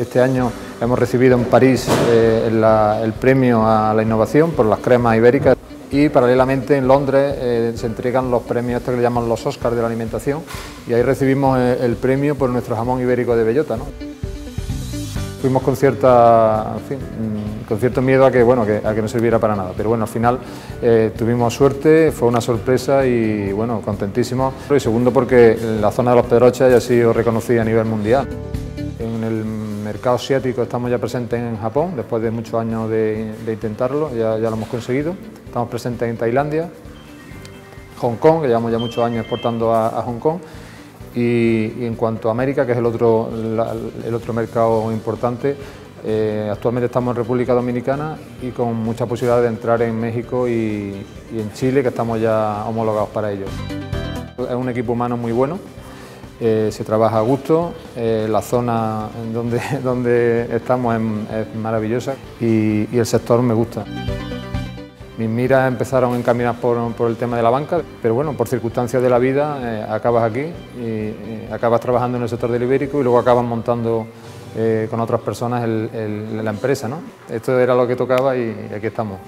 Este año hemos recibido en París eh, el premio a la innovación por las cremas ibéricas y paralelamente en Londres eh, se entregan los premios estos que le llaman los Oscars de la alimentación y ahí recibimos eh, el premio por nuestro jamón ibérico de bellota. ¿no? Fuimos con cierta, mm, con cierto miedo a que, bueno, a que no sirviera para nada, pero bueno, al final tuvimos suerte, fue una sorpresa y bueno, contentísimos. Y segundo porque la zona de los Pedroches ya ha sido reconocida a nivel mundial. Mercado asiático estamos ya presentes en Japón, después de muchos años de, intentarlo, ya, lo hemos conseguido. Estamos presentes en Tailandia, Hong Kong, que llevamos ya muchos años exportando a, Hong Kong, y, en cuanto a América, que es el otro, el otro mercado importante, eh, actualmente estamos en República Dominicana y con mucha posibilidad de entrar en México y en Chile, que estamos ya homologados para ello. Es un equipo humano muy bueno, eh, se trabaja a gusto, eh, la zona donde, donde estamos es, maravillosa y, el sector me gusta. Mis miras empezaron a encaminar por, por, el tema de la banca, pero bueno, por circunstancias de la vida eh, acabas aquí y, acabas trabajando en el sector del ibérico y luego acabas montando con otras personas la empresa. ¿no? Esto era lo que tocaba y aquí estamos.